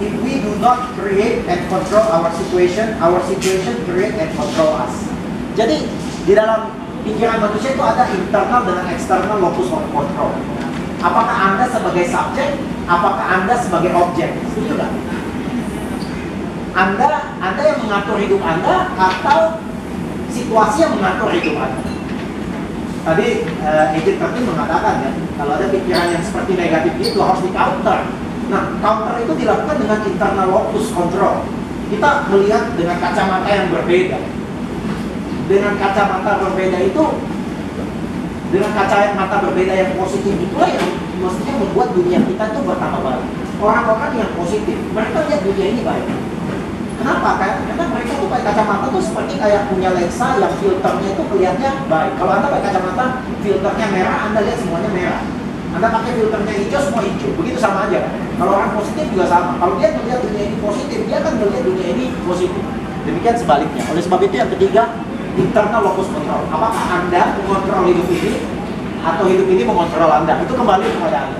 if we do not create and control our situation, our situation create and control us. Jadi di dalam pikiran manusia itu ada internal dengan eksternal locus of control. Apakah Anda sebagai subjek, apakah Anda sebagai objek? Setuju nggak? Anda, Anda yang mengatur hidup Anda atau situasi yang mengatur hidup Anda? Tadi uh, Agent Tertin mengatakan ya, kalau ada pikiran yang seperti negatif itu harus di counter. Nah, counter itu dilakukan dengan internal locus control. Kita melihat dengan kacamata yang berbeda. Dengan kacamata berbeda itu, dengan kacamata berbeda yang positif itulah yang mestinya membuat dunia kita itu bertambah baik. Orang-orang yang positif, mereka lihat dunia ini baik. Kenapa? Karena mereka tuh pakai kacamata tuh seperti kayak punya lensa yang filternya itu kelihatannya baik. Kalau anda pakai kacamata filternya merah, anda lihat semuanya merah. Anda pakai filternya hijau, semua hijau. Begitu sama aja. Kalau orang positif juga sama. Kalau dia melihat dunia ini positif, dia akan melihat dunia ini positif. Demikian sebaliknya. Oleh sebab itu yang ketiga, internal locus control. Apakah anda mengontrol hidup ini atau hidup ini mengontrol anda? Itu kembali kepada anda.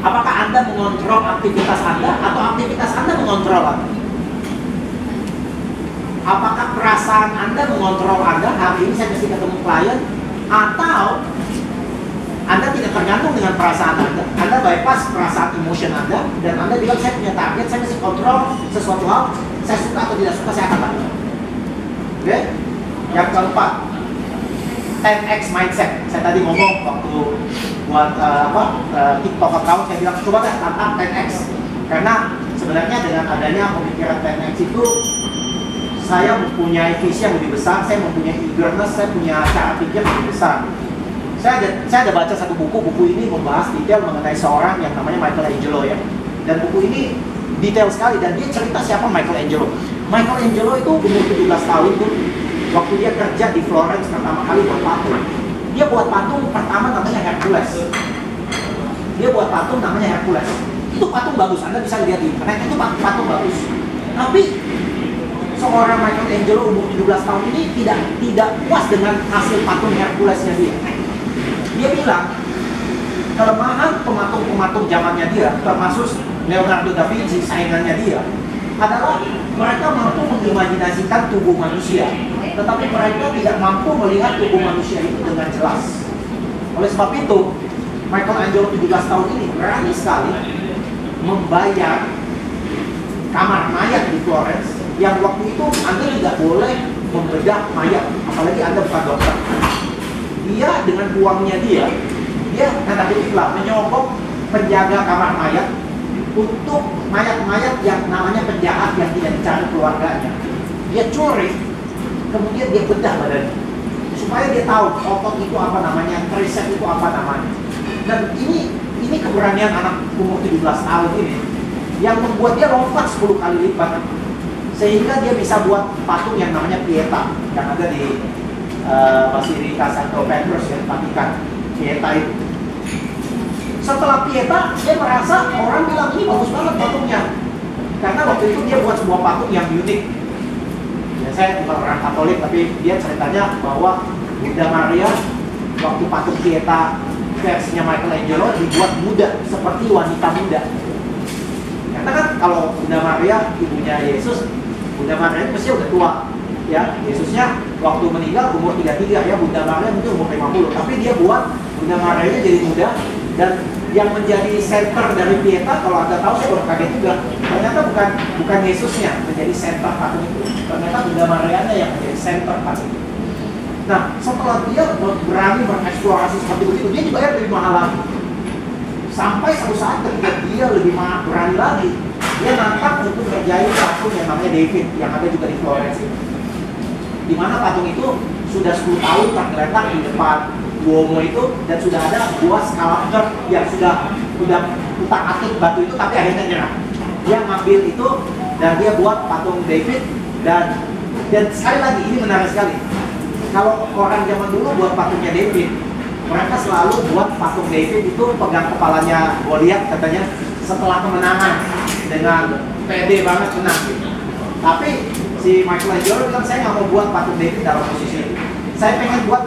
Apakah Anda mengontrol aktivitas Anda atau aktivitas Anda mengontrol Anda? Apakah perasaan Anda mengontrol Anda? Hari ini saya mesti ketemu klien atau Anda tidak tergantung dengan perasaan Anda. Anda bypass perasaan emotion Anda dan Anda bilang saya punya target, saya mesti kontrol sesuatu hal, saya suka atau tidak suka saya akan lakukan. Oke? Yang keempat, 10x mindset. Saya tadi ngomong waktu buat uh, apa uh, TikTok account saya bilang coba deh tantang 10x karena sebenarnya dengan adanya pemikiran 10x itu saya mempunyai visi yang lebih besar, saya mempunyai eagerness, saya punya cara pikir yang lebih besar. Saya ada, saya ada baca satu buku, buku ini membahas detail mengenai seorang yang namanya Michelangelo ya. Dan buku ini detail sekali dan dia cerita siapa Michelangelo. Michelangelo itu umur 17 tahun tuh waktu dia kerja di Florence pertama kali buat patung. Dia buat patung pertama namanya Hercules. Dia buat patung namanya Hercules. Itu patung bagus anda bisa lihat di internet itu patung, bagus. Tapi seorang Michelangelo umur 17 tahun ini tidak tidak puas dengan hasil patung Herculesnya dia dia bilang kelemahan pematung-pematung zamannya dia termasuk Leonardo da Vinci saingannya dia adalah mereka mampu mengimajinasikan tubuh manusia tetapi mereka tidak mampu melihat tubuh manusia itu dengan jelas. Oleh sebab itu Michelangelo 17 tahun ini berani sekali membayar kamar mayat di Florence yang waktu itu Anda tidak boleh membedah mayat apalagi Anda bukan dokter dia dengan uangnya dia dia tanda kutip lah menyogok penjaga kamar mayat untuk mayat-mayat yang namanya penjahat yang tidak dicari keluarganya. Dia curi, kemudian dia bedah badannya. Supaya dia tahu otot itu apa namanya, tricep itu apa namanya. Dan ini ini keberanian anak umur 17 tahun ini yang membuat dia lompat 10 kali lipat sehingga dia bisa buat patung yang namanya Pieta yang ada di uh, Basilika Santo Petrus yang Vatikan Pieta itu. Setelah Pieta dia merasa orang bilang ini bagus banget patungnya karena waktu itu dia buat sebuah patung yang unik. Ya saya bukan orang Katolik tapi dia ceritanya bahwa Bunda Maria waktu patung Pieta versinya Michelangelo dibuat muda seperti wanita muda. Karena kan kalau Bunda Maria ibunya Yesus Bunda Maria itu udah tua ya. Yesusnya waktu meninggal umur 33 ya Bunda Maria mungkin umur 50 tapi dia buat Bunda Maria jadi muda dan yang menjadi center dari Pieta kalau anda tahu saya baru kaget juga ternyata bukan bukan Yesusnya menjadi center patung itu. Ternyata Bunda Mariana yang menjadi center patung itu. Nah setelah dia berani bereksplorasi seperti itu dia dibayar lebih mahal lagi. Sampai suatu saat ketika dia lebih berani lagi dia nantang untuk ngerjain patung yang namanya David yang ada juga di Florence di mana patung itu sudah 10 tahun tergeletak di depan Duomo itu dan sudah ada dua sculptor yang sudah sudah utak atik batu itu tapi akhirnya nyerah. Dia ngambil itu dan dia buat patung David dan dan sekali lagi ini menarik sekali. Kalau orang zaman dulu buat patungnya David, mereka selalu buat patung David itu pegang kepalanya Goliat katanya setelah kemenangan dengan pede banget menang. Tapi si Michelangelo bilang saya nggak mau buat patung David dalam posisi itu saya pengen buat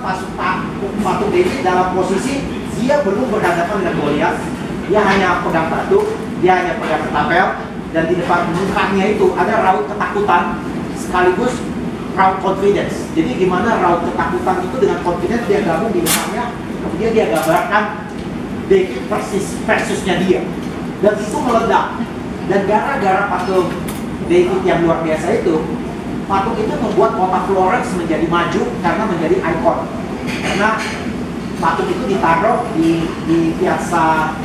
patung David dalam posisi dia belum berhadapan dengan Goliat dia hanya pegang batu dia hanya pegang ketapel dan di depan mukanya itu ada raut ketakutan sekaligus raut confidence. Jadi gimana raut ketakutan itu dengan confidence dia gabung di depannya, kemudian dia gambarkan David persis versusnya dia. Dan itu meledak. Dan gara-gara patung David yang luar biasa itu, patung itu membuat kota Florence menjadi maju karena menjadi ikon. Karena patung itu ditaruh di di piazza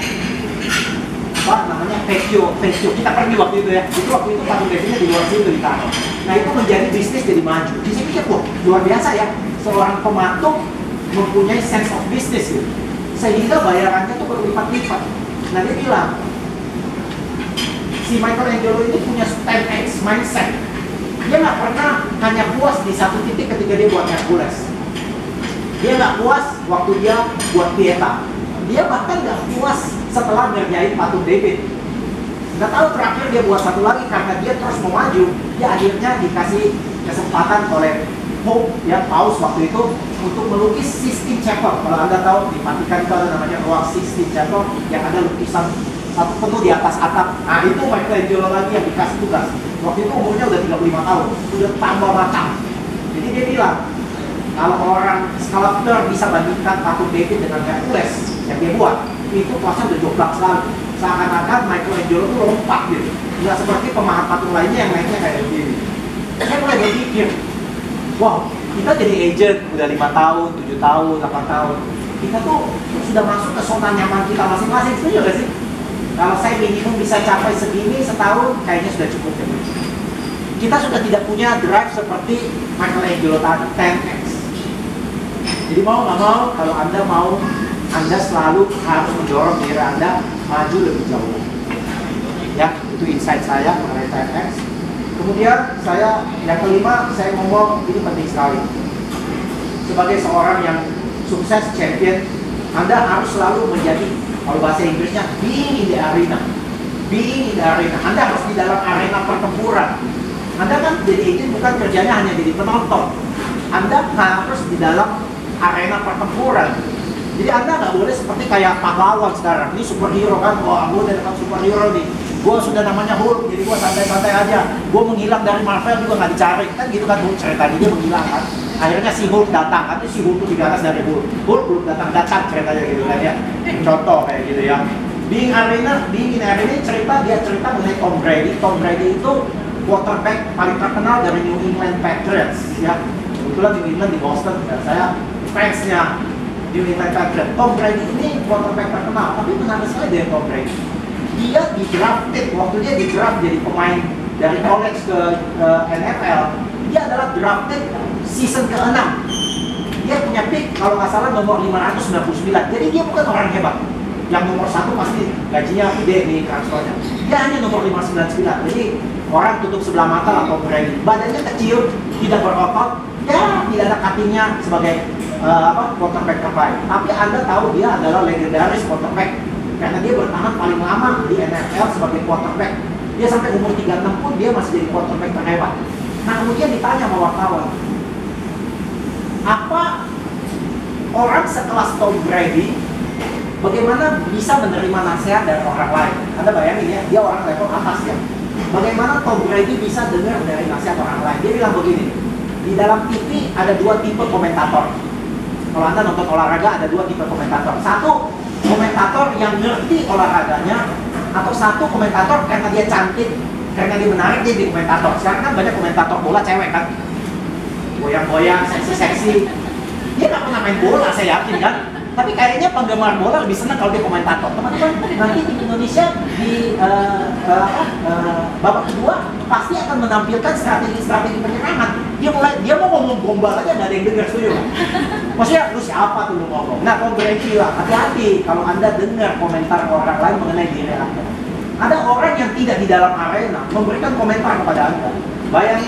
apa namanya Vecchio, Vecchio. Kita pergi waktu itu ya. Itu waktu itu patung Davidnya di luar situ ditaruh. Nah itu menjadi bisnis jadi maju. Di sini pikir, wah luar biasa ya. Seorang pematung mempunyai sense of business gitu. Sehingga bayarannya tuh berlipat-lipat. Nah dia bilang, si Michelangelo ini punya 10x mindset. Dia nggak pernah hanya puas di satu titik ketika dia buat Hercules. Dia nggak puas waktu dia buat Pieta. Dia bahkan nggak puas setelah ngerjain patung David. Nggak tahu terakhir dia buat satu lagi karena dia terus mau maju. Dia akhirnya dikasih kesempatan oleh Pope ya Paus waktu itu untuk melukis Sistine Chapel. Kalau anda tahu di Vatikan itu ada namanya ruang Sistine Chapel yang ada lukisan satu penuh di atas atap. Nah itu Michelangelo lagi yang dikasih tugas. Waktu itu umurnya udah 35 tahun, udah tambah matang. Jadi dia bilang, kalau orang sculptor bisa bandingkan patung David dengan Hercules yang dia buat, itu kelasnya udah jomplang sekali. Seakan-akan Michelangelo itu lompat gitu. Nggak seperti pemahat patung lainnya yang naiknya kayak begini. Saya mulai berpikir, wow, kita jadi agent udah lima tahun, tujuh tahun, 8 tahun. Kita tuh sudah masuk ke zona nyaman kita masing-masing, setuju gak sih? Kalau saya minimum bisa capai segini setahun, kayaknya sudah cukup ya. Kita sudah tidak punya drive seperti Michelangelo tadi, 10x. Jadi mau nggak mau, kalau Anda mau, Anda selalu harus mendorong diri Anda maju lebih jauh. Ya, itu insight saya mengenai 10x. Kemudian saya, yang kelima, saya ngomong ini penting sekali. Sebagai seorang yang sukses champion, Anda harus selalu menjadi kalau bahasa Inggrisnya being in the arena. Being in the arena. Anda harus di dalam arena pertempuran. Anda kan jadi agent bukan kerjanya hanya jadi penonton. Anda harus di dalam arena pertempuran. Jadi Anda nggak boleh seperti kayak pahlawan sekarang. Ini superhero kan, wah gue udah dekat superhero nih. Gue sudah namanya Hulk, jadi gue santai-santai aja. Gue menghilang dari Marvel juga nggak dicari. Kan gitu kan ceritanya dia menghilang kan. Akhirnya si Hulk datang, kan si Hulk di atas dari Hulk. Hulk belum datang datang ceritanya gitu kan ya. Contoh kayak gitu ya. Being Arena, in Arena cerita dia cerita mengenai Tom Brady. Tom Brady itu quarterback paling terkenal dari New England Patriots ya. Kebetulan New England di Boston dan saya fansnya New England Patriots. Tom Brady ini quarterback terkenal, tapi menarik sekali dari Tom Brady. Dia di drafted waktu dia di draft jadi pemain dari college ke, ke NFL, dia adalah drafted season ke-6 dia punya pick kalau nggak salah nomor 599 jadi dia bukan orang hebat. Yang nomor satu pasti gajinya gede di transfernya. Dia hanya nomor 599 jadi orang tutup sebelah mata atau berani badannya kecil tidak berotot ya tidak ada cuttingnya sebagai uh, apa quarterback terbaik. Tapi anda tahu dia adalah legendaris quarterback karena dia bertahan paling lama di NFL sebagai quarterback. Dia sampai umur 36 pun dia masih jadi quarterback terhebat Nah kemudian ditanya sama wartawan, apa orang sekelas Tom Brady bagaimana bisa menerima nasihat dari orang lain? Anda bayangin ya, dia orang level atas ya. Bagaimana Tom Brady bisa dengar dari nasihat orang lain? Dia bilang begini, di dalam TV ada dua tipe komentator. Kalau Anda nonton olahraga ada dua tipe komentator. Satu, komentator yang ngerti olahraganya, atau satu komentator karena dia cantik, karena dia menarik jadi komentator. Sekarang kan banyak komentator bola cewek kan, goyang-goyang, seksi-seksi. Dia nggak pernah main bola, saya yakin kan. Tapi kayaknya penggemar bola lebih senang kalau dia komentator. Teman-teman, nanti di Indonesia di uh, uh, uh, babak kedua pasti akan menampilkan strategi-strategi penyerangan. Dia mulai dia mau ngomong gombal aja nggak ada yang dengar setuju? Maksudnya lu siapa tuh lu ngomong? Nah, kalau bilang hati-hati kalau anda dengar komentar orang lain mengenai diri anda. Ada orang yang tidak di dalam arena memberikan komentar kepada anda. Bayangin